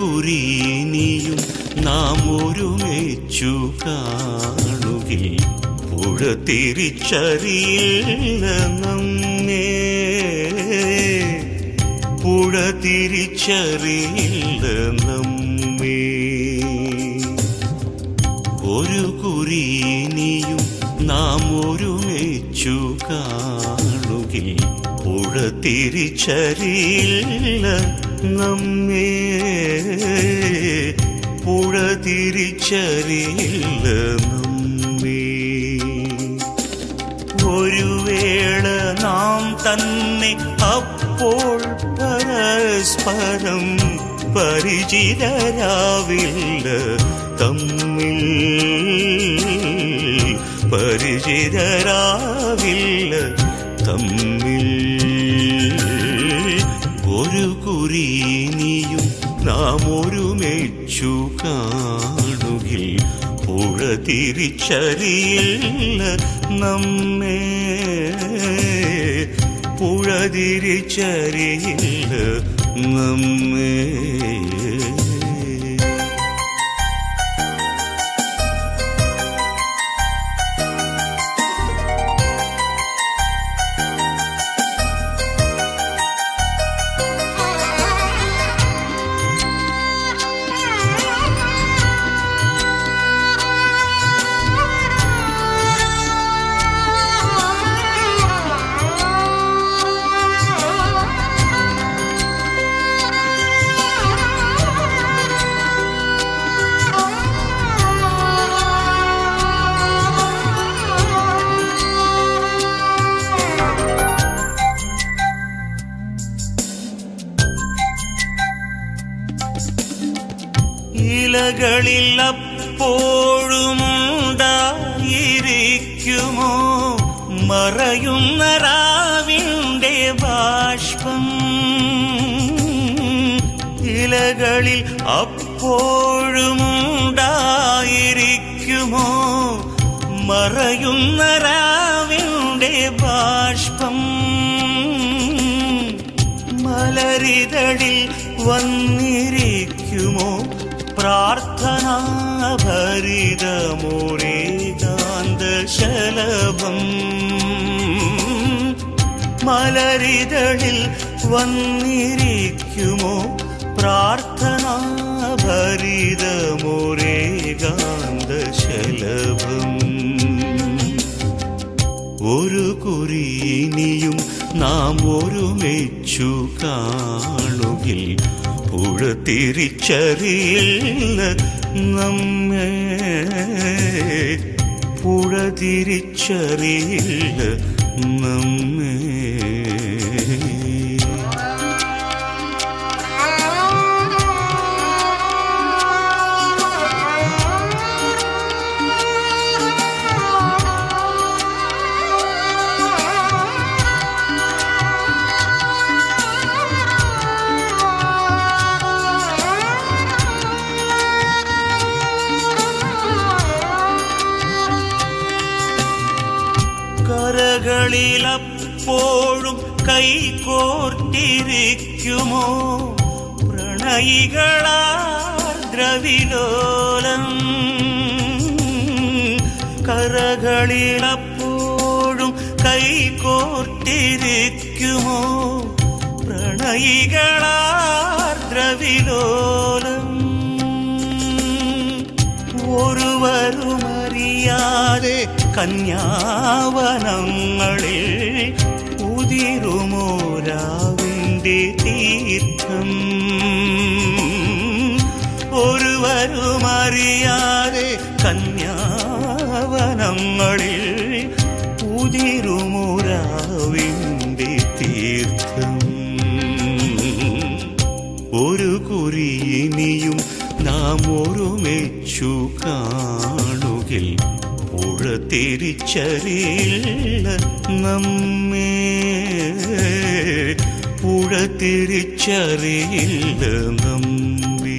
ഒരു നാം ഒരുമിച്ചു കാണുകിൽ പുഴ തിരിച്ചറിയില്ല നമ്മേ. പുഴ നമ്മേ. ഒരു കുറിയിനിയും നാം ഒരുമിച്ചു കാണുകിൽ പുഴ തിരിച്ചറിയില്ല നമ്മേ പുഴ തിരിച്ചറിയില്ല നമ്മേ. ഒരു വേള നാം തന്നെ അപ്പോൾ പരസ്പരം പരിചിതരാവില്ല തമ്മിൽ. പരിചിതരാവില്ല തമ്മിൽ. ഒരു കുറിനിയും നാം ഒരുമിച്ചു കാണുകിൽ. പുഴ തിരിച്ചറിയില്ല നമ്മെ. പുഴ തിരിച്ചറിയില്ല നമ്മേ. ഇലകളിൽ അപ്പോഴുമുണ്ടായിരിക്കുമോ മറയുന്ന രാവിന്റെ ബാഷ്പം. ഇലകളിൽ അപ്പോഴുമുണ്ടായിരിക്കുമോ? മറയുന്ന രാവിന്റെ ബാഷ്പം. മലരിതളിൽ വന്നിരിക്കുമോ? പ്രാർത്ഥനാഭരിതമോരേകാന്ത ഭരിതമോരേകാന്തശലഭം മലരിതളിൽ വന്നിരിക്കുമോ പ്രാർത്ഥന ഭരിതമോരേകാന്തശലഭം ഒരു കുറിയിനിയും നാം ഒരുമിച്ചു കാണുകിൽ പുഴ തിരിച്ചറിയില്ല നമ്മെ. പുഴ തിരിച്ചറിയില്ല നമ്മെ. കരകളിലപ്പോഴും കൈകോർത്തിരിക്കുമോ? പ്രണയികളാ ദ്രവിലോലം കരകളിലപ്പോഴും പ്രണയികളാ കന്യാവനങ്ങളിൽ ഉതിരുമോരാവിന്റെ തീർത്ഥം. ഒരുവരുമറിയാതെ കന്യാവനങ്ങളിൽ ഉതിരുമോരാവിന്റെ തീർത്ഥം. ഒരു കുറിയിനിയും നാം ഒരുമിച്ചു കാണുകിൽ പുഴ തിരിച്ചറിയില്ല നമ്മേ. പുഴ തിരിച്ചറിയില്ല നമ്മേ.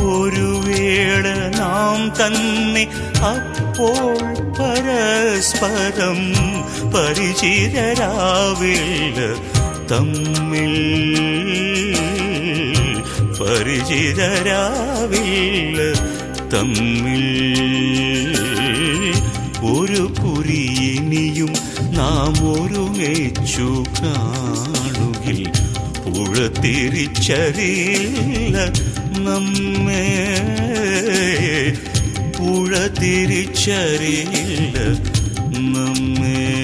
ഒരു വേള നാം തന്നെ അപ്പോൾ പരസ്പരം പരിചിതരാവില്ല തമ്മിൽ. പരിചിതരാവില്ല തമ്മിൽ ഒരു കുറിയിനിയും നാം ഒരുമിച്ചു കാണുകിൽ പുഴ തിരിച്ചറിയില്ല നമ്മെ. പുഴ തിരിച്ചറിയില്ല നമ്മെ.